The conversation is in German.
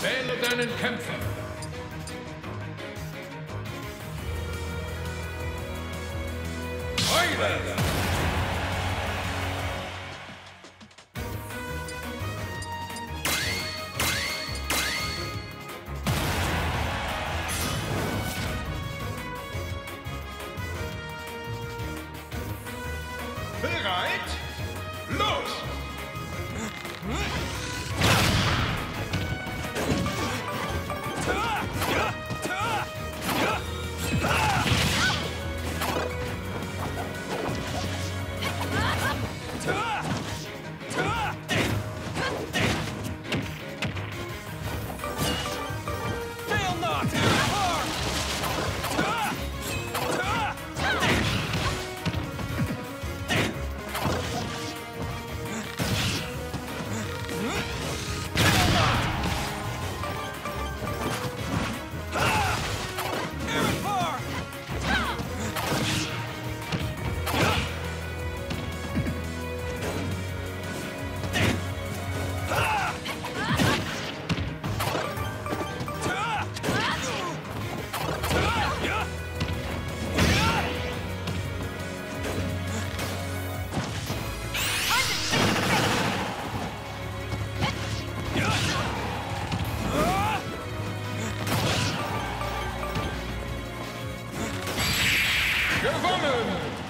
Wähle deinen Kämpfer. Keule! Bereit? Fail not! Gewonnen!